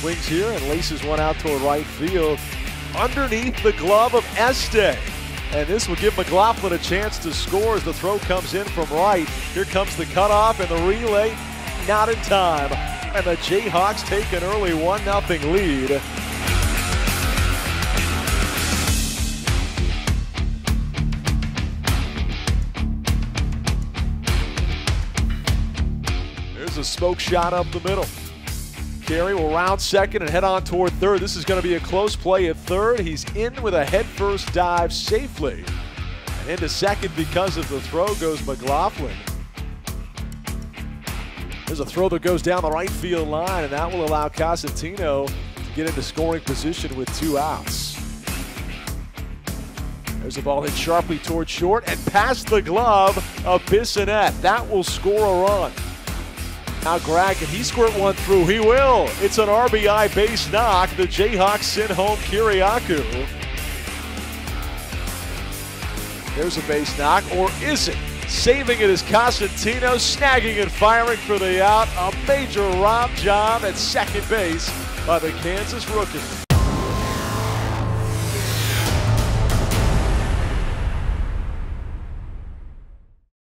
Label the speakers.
Speaker 1: here and laces one out toward right field underneath the glove of Este. And this will give McLaughlin a chance to score as the throw comes in from right. Here comes the cutoff and the relay, not in time. And the Jayhawks take an early 1 0 lead. There's a smoke shot up the middle. Carey will round second and head on toward third. This is going to be a close play at third. He's in with a headfirst dive safely. And into second because of the throw goes McLaughlin. There's a throw that goes down the right field line, and that will allow Cosentino to get into scoring position with two outs. There's a ball hit sharply toward short and past the glove of Bissonette. That will score a run. Now Greg, can he squirt one through? He will. It's an RBI base knock. The Jayhawks send home Kiriakou. There's a base knock, or is it? Saving it is Cosentino, snagging and firing for the out. A major rob job at second base by the Kansas rookie.